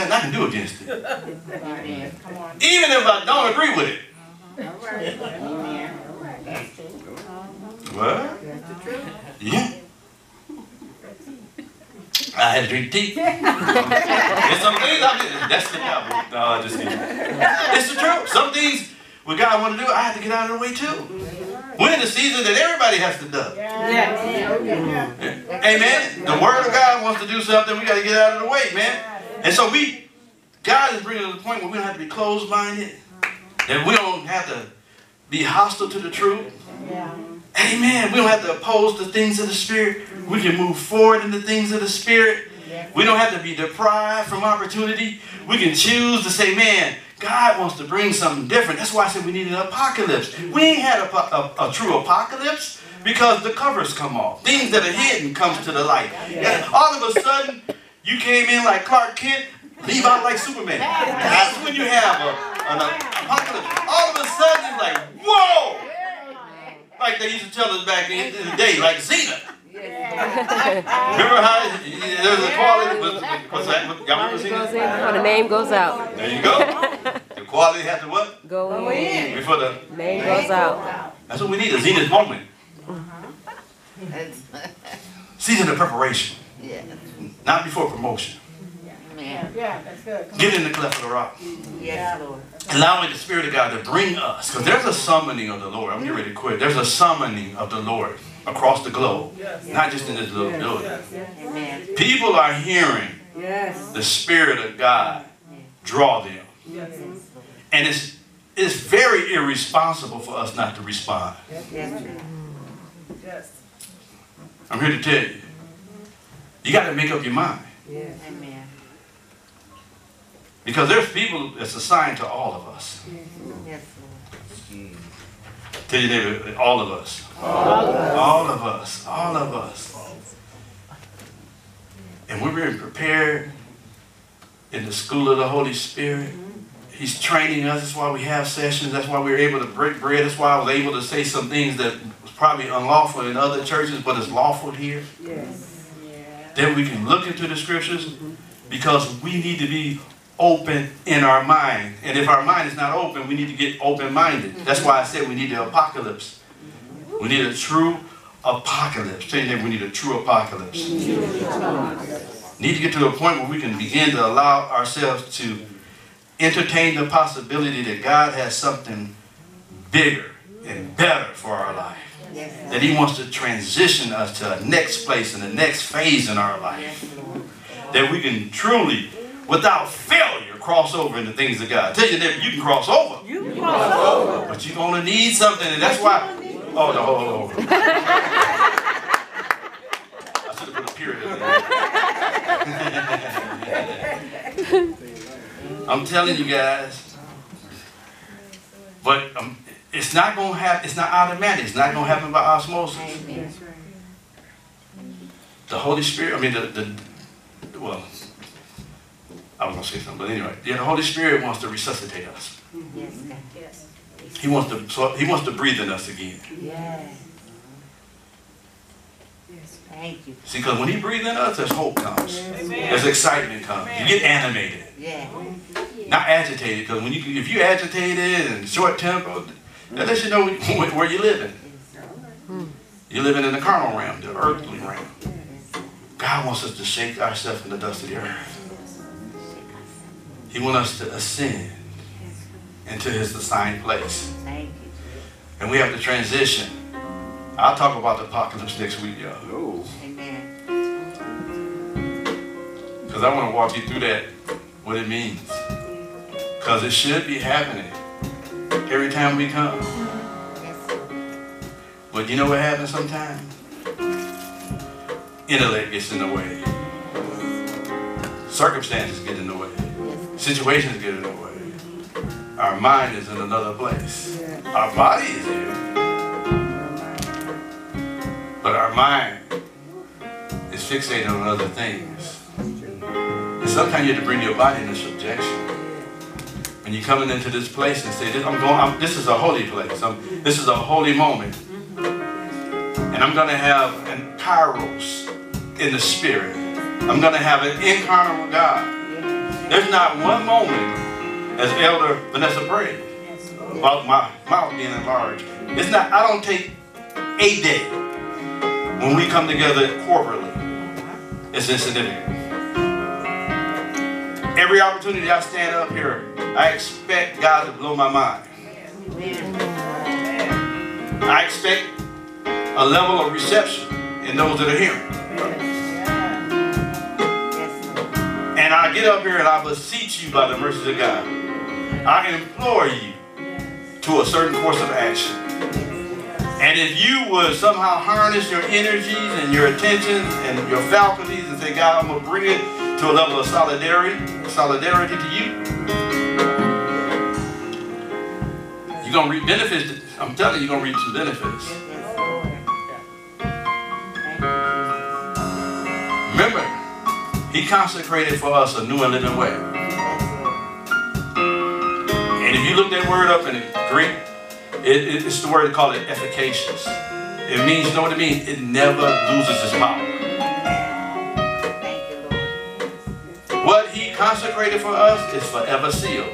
ain't nothing I can do against it. Even if I don't agree with it. What? Yeah. I had to drink tea. There's some things I did. That's the devil. No, I just kidding. It's the truth. Some things what God want to do, I have to get out of the way too. We're in the season that everybody has to do. Amen. The Word of God wants to do something. We got to get out of the way, man. And so we, God is bringing us to the point where we don't have to be closed-minded. That we don't have to be hostile to the truth. Amen. We don't have to oppose the things of the Spirit. We can move forward in the things of the Spirit. We don't have to be deprived from opportunity. We can choose to say, man, God wants to bring something different. That's why I said we need an apocalypse. We ain't had a, a, a true apocalypse because the covers come off. Things that are hidden comes to the light. And all of a sudden, you came in like Clark Kent, leave out like Superman. That's when you have a, an apocalypse. All of a sudden, it's like, whoa! Like they used to tell us back in the day, like Zenith. remember how there's a quality, what's that? Y'all remember Zenith? When the name goes out. There you go. The quality has to what? Go in. Before the name goes out. That's what we need, a zenith moment. Uh-huh. Season of preparation. Not before promotion. Yeah, that's good. Get in the cleft of the rock. Yes, Lord. Allowing the Spirit of God to bring us. Because there's a summoning of the Lord. I'm getting ready to quit. There's a summoning of the Lord across the globe. Not just in this little building. People are hearing the Spirit of God draw them. And it's, it's very irresponsible for us not to respond. Yes. I'm here to tell you. You got to make up your mind. Amen. Because there's people that's assigned to all of us. Yes, Tell your neighbor, all of us. All of us. All of us. All of us. And we're being prepared in the school of the Holy Spirit. He's training us. That's why we have sessions. That's why we we're able to break bread. That's why I was able to say some things that was probably unlawful in other churches, but it's lawful here. Yes. Then we can look into the scriptures because we need to be open in our mind. And if our mind is not open, we need to get open-minded. That's why I said we need the apocalypse. We need a true apocalypse. Tell you we need a true apocalypse. Need to get to a point where we can begin to allow ourselves to entertain the possibility that God has something bigger and better for our life. That he wants to transition us to a next place and the next phase in our life. That we can truly, without failure, cross over into things of God. I tell you that you can cross over. You can cross over. But you're going to need something, and that's why. Oh, no, hold on, hold on. I should have put a period in there. I'm telling you guys. But um, it's not going to happen. It's not automatic. It's not going to happen by osmosis. The Holy Spirit, I mean, the, the well, I was going to say something, but anyway, yeah, the Holy Spirit wants to resuscitate us. Yes. He wants to, so he wants to breathe in us again. Yes. Thank you. See, because when he breathes in us, there's hope comes. There's excitement comes. You get animated, Yeah. not agitated. Because when you, if you agitated and short tempered, that lets you know where you're living. You're living in the carnal realm, the earthly realm. God wants us to shake ourselves in the dust of the earth. He wants us to ascend into his assigned place. And we have to transition. I'll talk about the apocalypse next week, y'all. Amen. Because I want to walk you through that, what it means. Because it should be happening every time we come. But you know what happens sometimes? Intellect gets in the way. Circumstances get in the way. Situations get in the way. Our mind is in another place. Our body is here. But our mind is fixated on other things. And sometimes you have to bring your body into subjection. When you're coming into this place and say, I'm going, I'm, this is a holy place. I'm, this is a holy moment. And I'm going to have an kairos in the spirit. I'm going to have an incarnate with God. There's not one moment, as Elder Vanessa prayed, about my mouth being enlarged. It's not, I don't take a day when we come together corporately. It's insignificant. Every opportunity I stand up here, I expect God to blow my mind. I expect a level of reception in those that are hearing. And I get up here and I beseech you by the mercies of God. I implore you to a certain course of action. And if you would somehow harness your energies and your attentions and your faculties and say, God, I'm going to bring it to a level of solidarity, solidarity to you, you're to reap benefits. I'm telling you, you're to reap some benefits. Remember, he consecrated for us a new and living way. And if you look that word up in Greek, it, it, it's the word called it efficacious. It means, you know what it means? It never loses its power. Consecrated for us is forever sealed.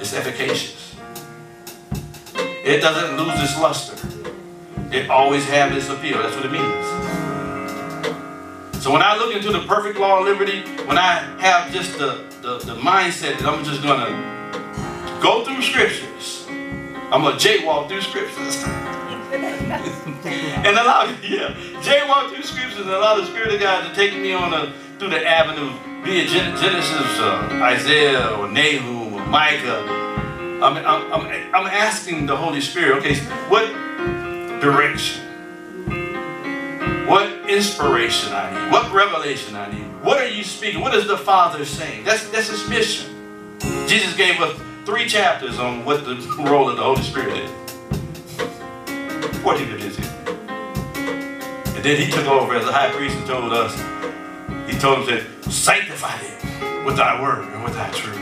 It's efficacious. It doesn't lose its luster. It always has its appeal. That's what it means. So when I look into the perfect law of liberty, when I have just the, the, the mindset that I'm just going to go through scriptures, I'm going to jaywalk through scriptures. and allow, yeah, jaywalk through scriptures and allow the Spirit of God to take me on a, through the avenue, be it Genesis, uh, Isaiah, or Nahum, or Micah. I'm, I'm, I'm, I'm asking the Holy Spirit, okay, what direction? What inspiration I need? What revelation I need? What are you speaking? What is the Father saying? That's, that's his mission. Jesus gave us three chapters on what the role of the Holy Spirit is. 14 is his And then he took over as a high priest and told us, he told them to sanctify them with thy word and with thy truth.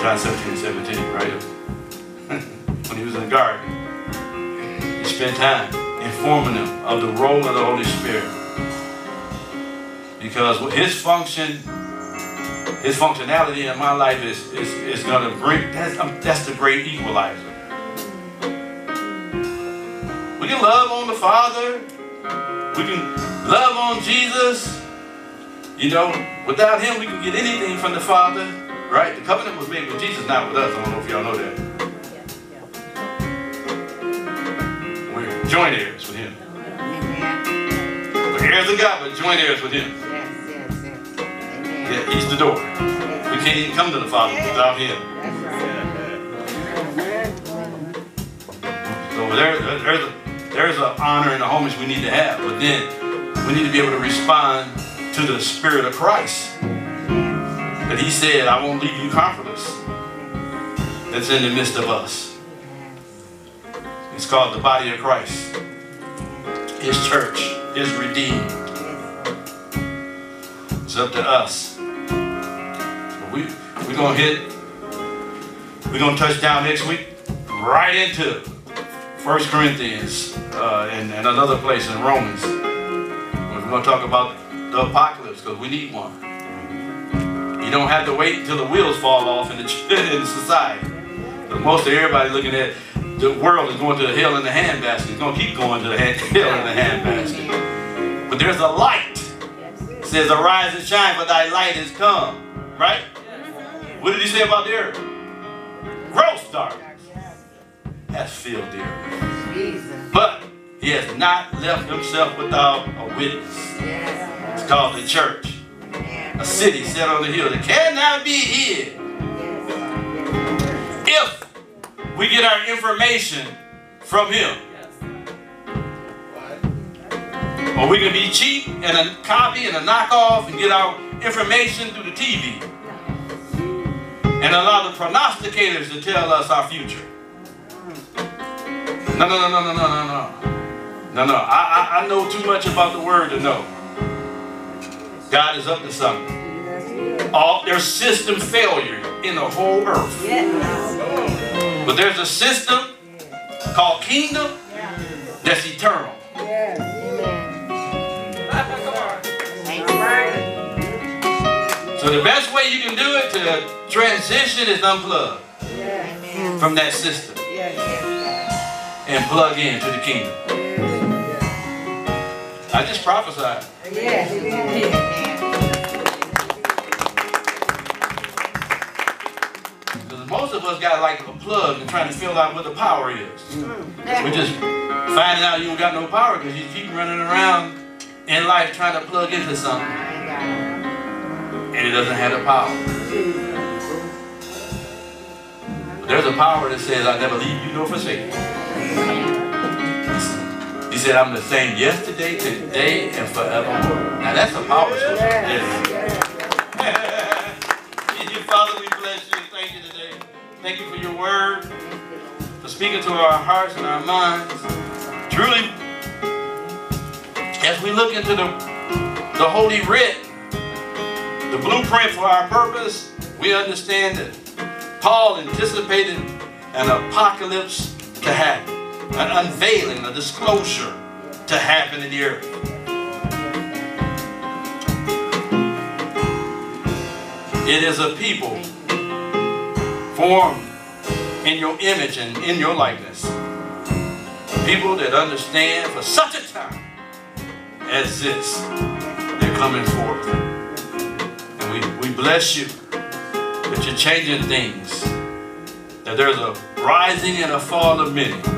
John 17 and 17, right? when he was in the garden, he spent time informing them of the role of the Holy Spirit. Because his function, his functionality in my life is, is, is going to bring, that's, um, that's the great equalizer. We can love on the Father. We can love on Jesus. You know, without him, we can get anything from the Father. Right? The covenant was made with Jesus, not with us. I don't know if y'all know that. We're joint heirs with him. We're heirs of God, but joint heirs with him. Yeah, he's the door. We can't even come to the Father without him. So there, there's a there's an honor and a homage we need to have. But then we need to be able to respond to the Spirit of Christ. That He said, I won't leave you comfortless. That's in the midst of us. It's called the body of Christ. His church, His redeemed. It's up to us. We we're gonna hit. We're gonna touch down next week right into First Corinthians uh, and, and another place in Romans. We're going to talk about the apocalypse because we need one. You don't have to wait until the wheels fall off in the in society. But most of everybody looking at the world is going to the hell in the handbasket. It's going to keep going to the hell in the handbasket. But there's a light. It says, arise and shine, for thy light is come. Right? What did he say about the earth? Gross darkness That's filled the earth. But he has not left himself without a witness. It's called the church. A city set on the hill that cannot be hid. If we get our information from him. Or we can be cheap and a copy and a knockoff and get our information through the TV. And allow the prognosticators to tell us our future. No, no, no, no, no, no, no, no. No, no. I, I, I know too much about the word to know. God is up to something. All there's system failure in the whole earth. But there's a system called kingdom that's eternal. So the best way you can do it to transition is unplug from that system and plug into the kingdom. I just prophesied. Yes. Because most of us got like a plug and trying to fill out what the power is. Mm. We're just finding out you don't got no power because you keep running around in life trying to plug into something and it doesn't have the power. But there's a power that says, I never leave you nor forsake you. He said, I'm the same yesterday, today, and forevermore. Now that's a power source. Yes. Dear Father, we bless you and thank you today. Thank you for your word, for speaking to our hearts and our minds. Truly, as we look into the, the Holy Writ, the blueprint for our purpose, we understand that Paul anticipated an apocalypse to happen, an unveiling, a disclosure to happen in the earth. It is a people formed in your image and in your likeness. People that understand for such a time as this, they're coming forth. And we, we bless you that you're changing things. That there's a rising and a fall of many.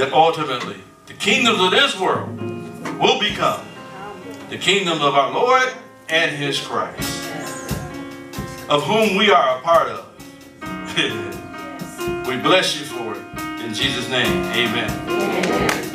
That ultimately the kingdoms of this world will become the kingdom of our Lord and his Christ, of whom we are a part of. we bless you for it. In Jesus' name, amen.